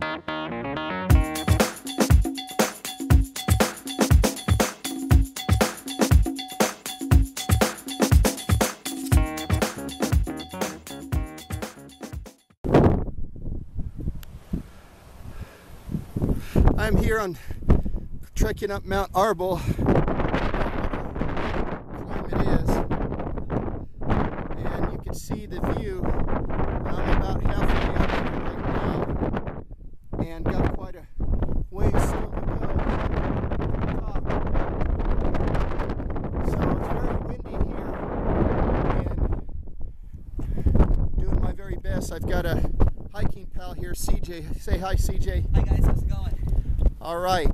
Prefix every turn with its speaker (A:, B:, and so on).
A: I'm here on trekking up Mount. Climb it is. And you can see the view. I'm about halfway up here right now. And got quite a ways still to go to the top. So it's very windy here. And doing best. I've got a hiking pal here, CJ. Say hi, CJ.
B: Hi guys, how's it going?
A: All right,